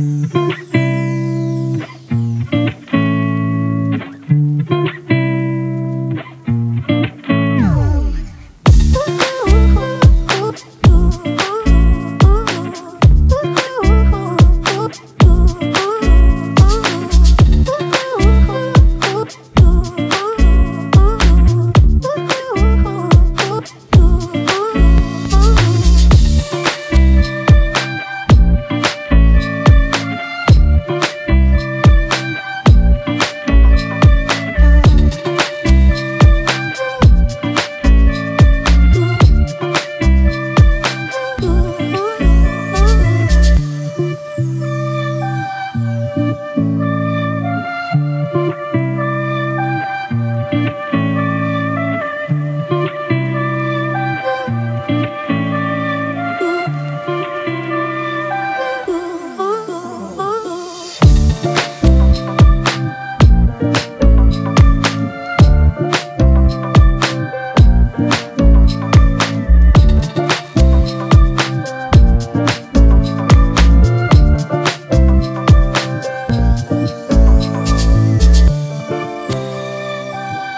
Bye.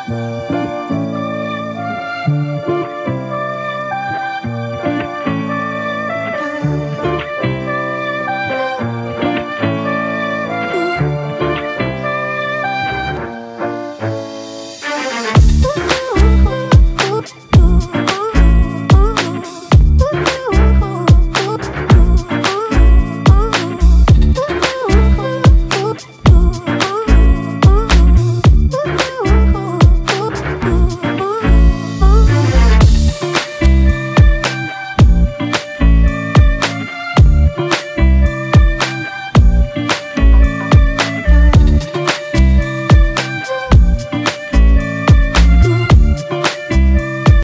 Música